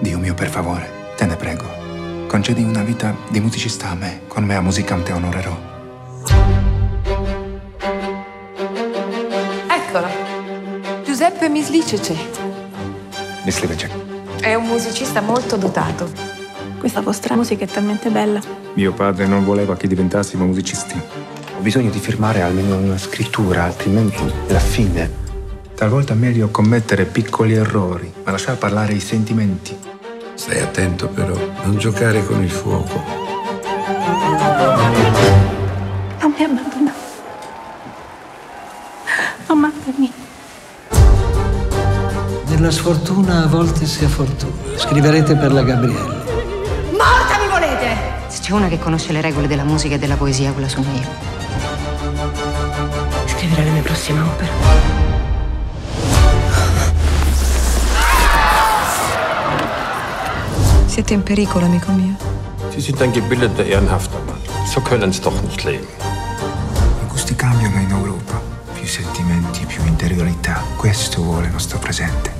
Dio mio, per favore, te ne prego. Concedi una vita di musicista a me. Con me a musicante onorerò. Eccola. Giuseppe Mislicece. Mislivecek. È un musicista molto dotato. Questa vostra musica è talmente bella. Mio padre non voleva che diventassimo musicisti. Ho bisogno di firmare almeno una scrittura, altrimenti la fine. Talvolta è meglio commettere piccoli errori, ma lasciar parlare i sentimenti. Stai attento però, non giocare con il fuoco. Non mi abbandonare. Amatemi. Nella sfortuna a volte sia fortuna. Scriverete per la Gabriele. Morta mi volete! Se c'è una che conosce le regole della musica e della poesia, quella sono io. Scriverò le mie prossime opere. Siete in pericolo, amico mio. Sie sind ein gebildeter, ehrenhafter Mann. So können Sie doch nicht leben. I gusti cambiano in Europa. Più sentimenti, più interiorità. Questo vuole il nostro presente.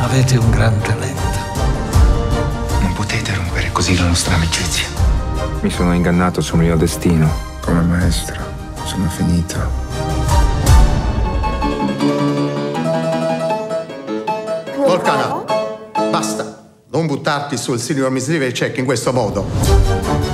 Avete un gran talento. Non potete rompere così la nostra amicizia. Mi sono ingannato sul mio destino. Come maestro, sono finito. Volcana, basta. Non buttarti sul signor Mislivecek in questo modo.